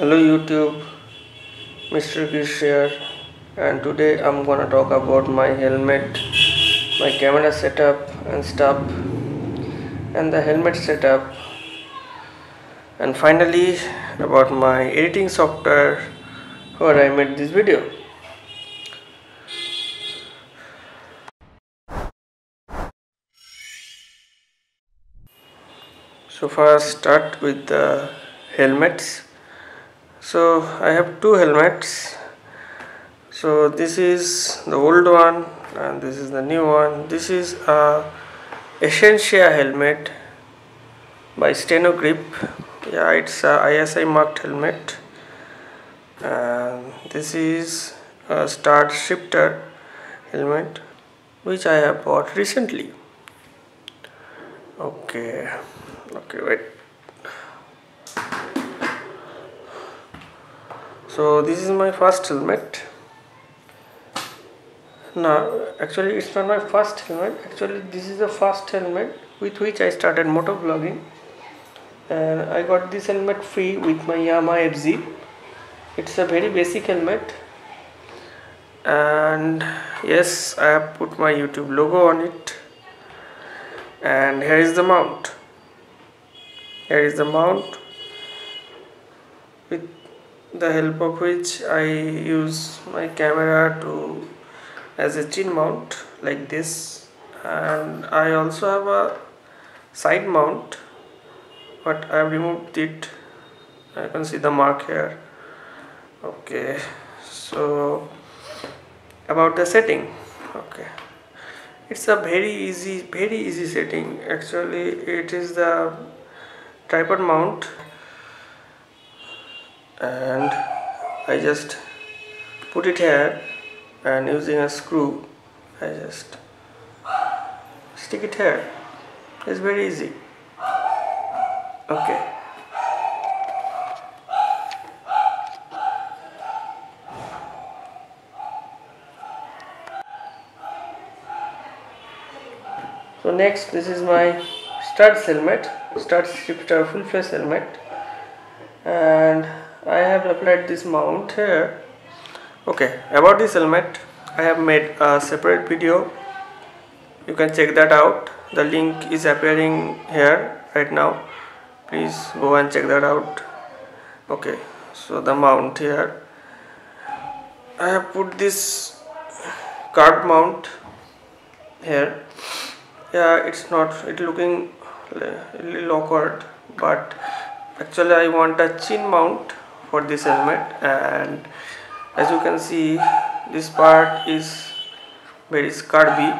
Hello YouTube, Mr. Krish here and today I'm gonna talk about my helmet, my camera setup and stuff and the helmet setup and finally about my editing software where I made this video. So first start with the helmets so I have two helmets. So this is the old one and this is the new one. This is a Essentia helmet by Steno-Grip. Yeah it's a ISI marked helmet. And this is a Studds Shifter helmet which I have bought recently. Okay okay wait so this is my first helmet. Now actually it's not my first helmet. Actually this is the first helmet with which I started motor motovlogging. And I got this helmet free with my Yamaha FZ it's a very basic helmet. And yes I have put my YouTube logo on it. And here is the mount. Here is the mount the help of which I use my camera to as a chin mount like this. And I also have a side mount but I have removed it. I can see the mark here. Okay so about the setting. Okay. It's a very easy very easy setting. Actually it is the tripod mount and I just put it here and using a screw I just stick it here. It's very easy. Okay. So next this is my Studds helmet Studds shifter full face helmet. And I have applied this mount here. Okay about this helmet I have made a separate video. You can check that out. The link is appearing here right now. Please go and check that out. Okay so the mount here. I have put this card mount here. Yeah it's not it looking a little awkward but actually I want a chin mount for this helmet and as you can see this part is very scurvy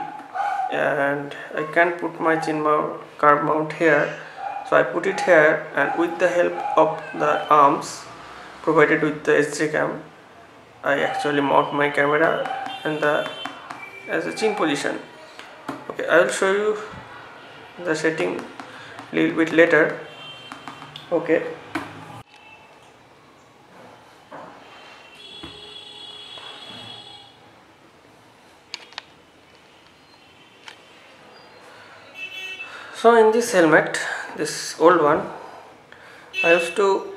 and I can't put my chin mount card mount here. So I put it here and with the help of the arms provided with the SJ cam I actually mount my camera and the as a chin position. Okay I will show you the setting little bit later. Okay so in this helmet this old one I used to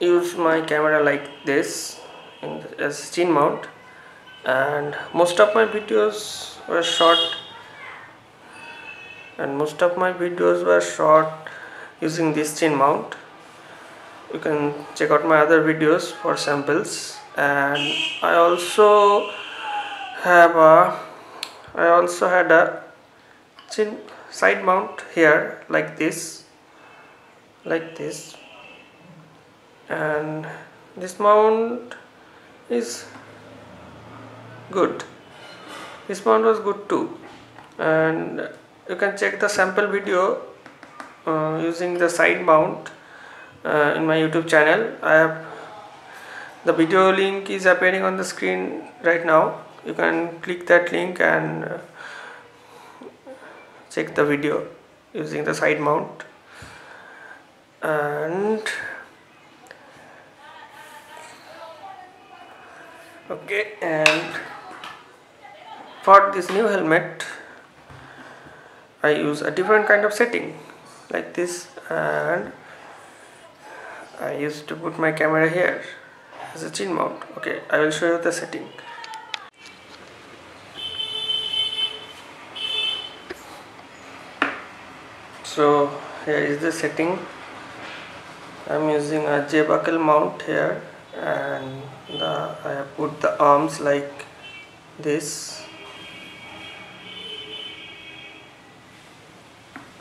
use my camera like this in the, as chin mount. And most of my videos were shot and most of my videos were shot using this chin mount. You can check out my other videos for samples. And I also have a I also had a chin side mount here like this like this. And this mount is good. This mount was good too. And you can check the sample video uh, using the side mount uh, in my youtube channel. I have the video link is appearing on the screen right now. You can click that link and check the video using the side mount. And okay and for this new helmet I use a different kind of setting like this. And I used to put my camera here as a chin mount. Okay I will show you the setting so here is the setting. I'm using a J buckle mount here and the, I have put the arms like this.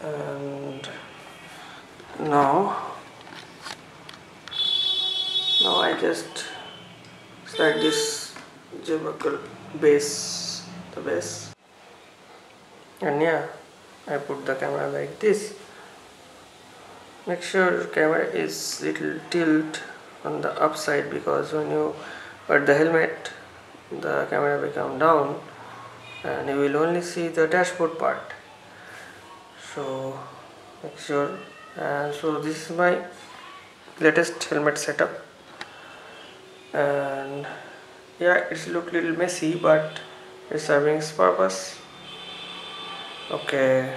And now now I just slide this J buckle base the base. And yeah I put the camera like this. Make sure your camera is little tilt on the upside because when you put the helmet the camera become down and you will only see the dashboard part. So make sure and so this is my latest helmet setup. And yeah it's look little messy but it's serving its purpose okay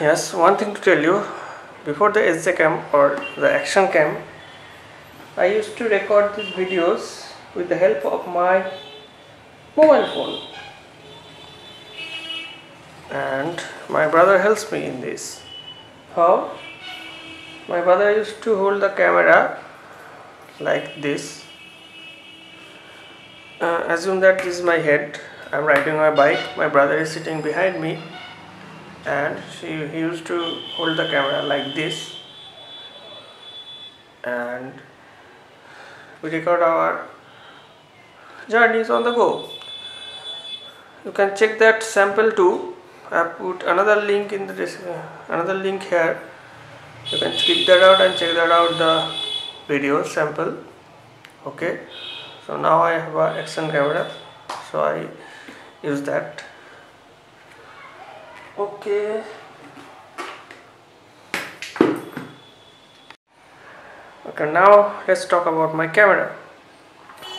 yes one thing to tell you. Before the SJ cam or the action cam I used to record these videos with the help of my mobile phone. And my brother helps me in this. How? My brother used to hold the camera like this. Uh, assume that this is my head. I'm riding my bike. My brother is sitting behind me. And she, he used to hold the camera like this. And we record our journeys on the go. You can check that sample too. I put another link in the another link here. You can click that out and check that out. The video sample okay? So now I have a action camera so I use that. Okay. Okay now let's talk about my camera.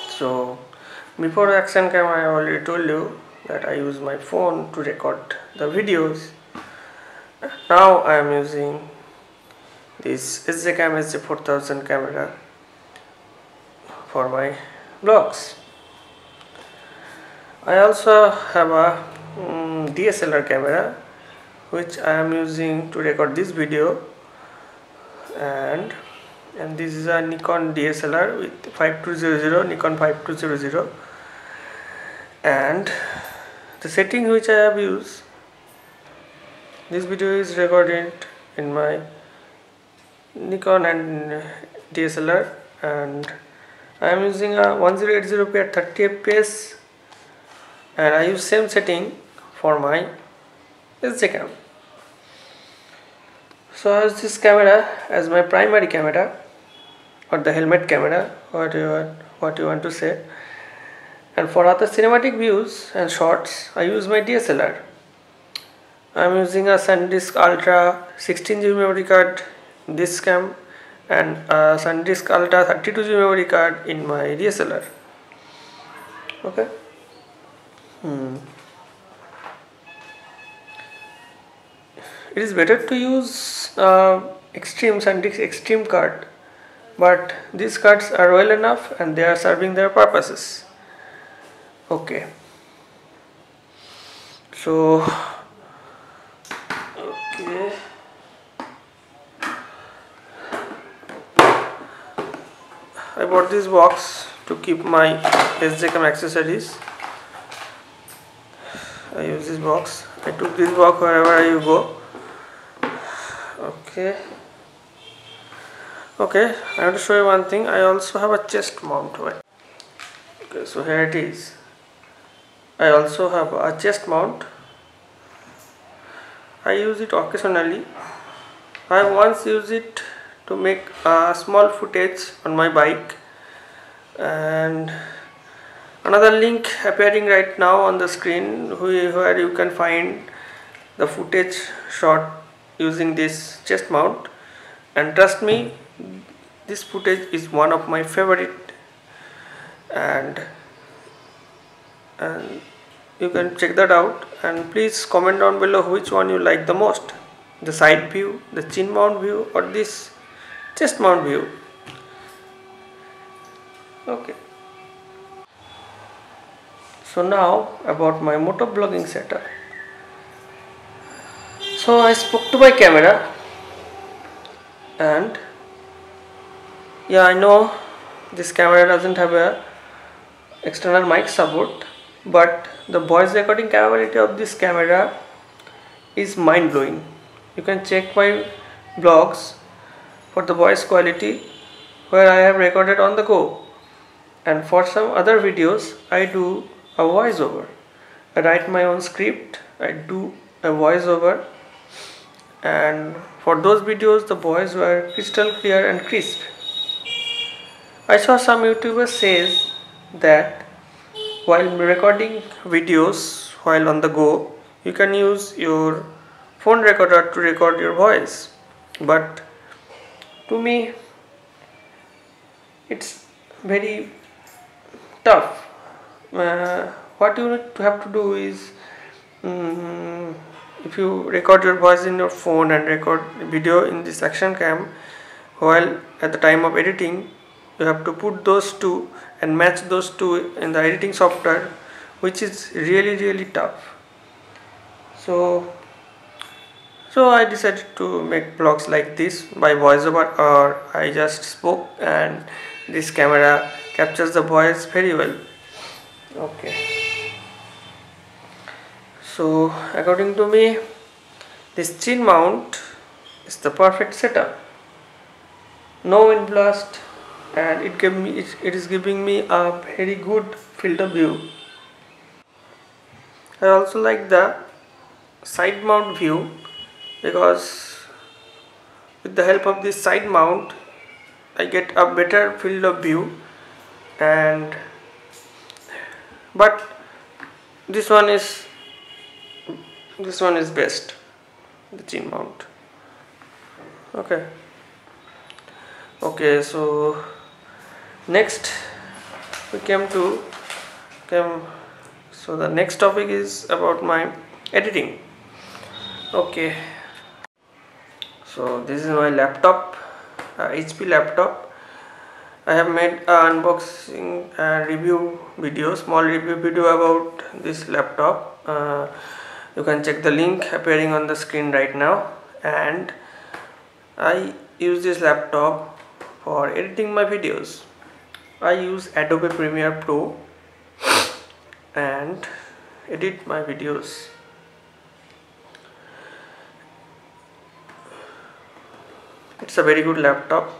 So before action camera I already told you that I use my phone to record the videos. Now I am using this SJCam SJ4000 camera for my vlogs. I also have a um, DSLR camera which I am using to record this video. And and this is a Nikon DSLR with 5200 Nikon 5200 and the setting which I have used this video is recorded in my Nikon and DSLR and I am using a 1080p at 30 fps and I use same setting for my SJ cam. So I use this camera as my primary camera or the helmet camera what you want, what you want to say. And for other cinematic views and shots I use my DSLR I'm using a SanDisk Ultra 16GB memory card this cam and a SanDisk Ultra 32GB memory card in my DSLR okay? Hmm. it is better to use uh, extreme SanDisk extreme card but these cards are well enough and they are serving their purposes. Okay. So okay I bought this box to keep my SJCam accessories. I use this box. I took this box wherever you go. Okay. Okay I want to show you one thing. I also have a chest mount okay so here it is. I also have a chest mount. I use it occasionally. I once used it to make a small footage on my bike. And another link appearing right now on the screen where you can find the footage shot using this chest mount. And trust me this footage is one of my favorite. And and you can check that out. And please comment down below which one you like the most. The side view the chin mount view or this chest mount view okay. So now about my motovlogging setup. So I spoke to my camera and yeah I know this camera doesn't have a external mic support but the voice recording capability of this camera is mind-blowing. You can check my vlogs for the voice quality where I have recorded on the go. And for some other videos I do a voiceover. I write my own script I do a voiceover. And for those videos the voice were crystal clear and crisp. I saw some youtubers says that while recording videos while on the go you can use your phone recorder to record your voice. But to me it's very tough. Uh, what you have to do is um, if you record your voice in your phone and record video in this action cam while at the time of editing you have to put those two and match those two in the editing software which is really really tough. So so I decided to make vlogs like this by voiceover or I just spoke and this camera captures the voice very well. Okay. So according to me this chin mount is the perfect setup. No wind blast and it gave me it, it is giving me a very good field of view. I also like the side mount view because with the help of this side mount I get a better field of view and but this one is this one is best the chin mount. Okay. Okay so next we came to came so the next topic is about my editing. Okay so this is my laptop uh, HP laptop. I have made an unboxing and review video small review video about this laptop. Uh, you can check the link appearing on the screen right now. And I use this laptop for editing my videos. I use Adobe Premiere Pro and edit my videos it's a very good laptop.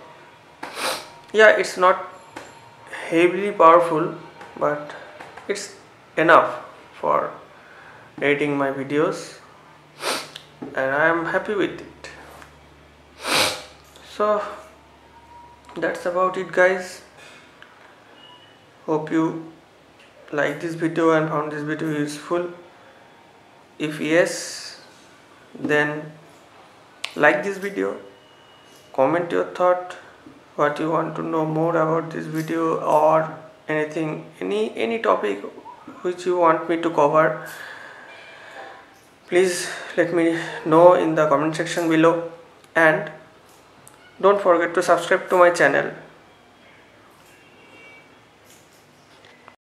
Yeah it's not heavily powerful but it's enough for editing my videos and I am happy with it. So that's about it guys. Hope you like this video and found this video useful. If yes then like this video comment your thought what you want to know more about this video or anything any any topic which you want me to cover please let me know in the comment section below. And don't forget to subscribe to my channel